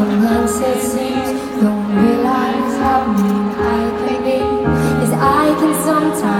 sometimes it seems Don't realize how mean I can be. I can sometimes.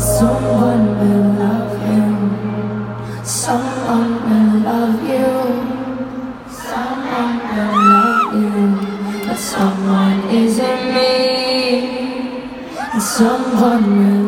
Someone will love. Someone will love you. Someone will love you. But someone isn't me. And someone will.